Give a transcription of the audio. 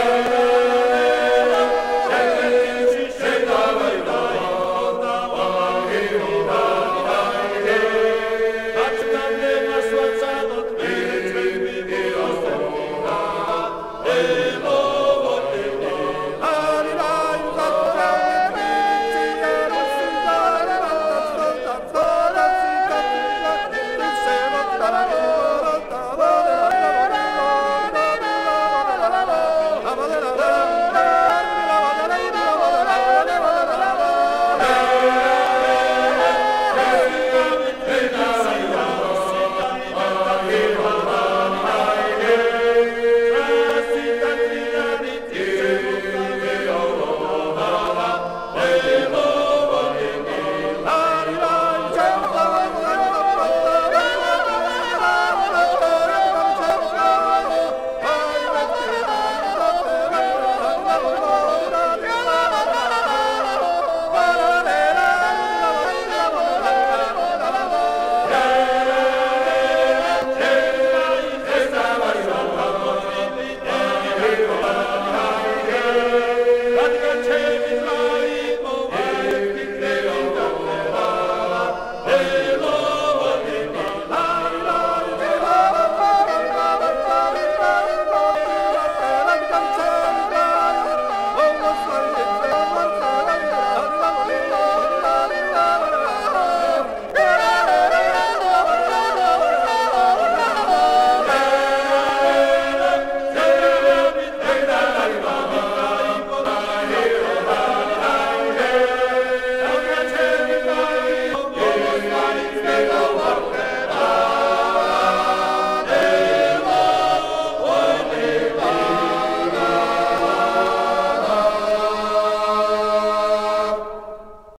Amen.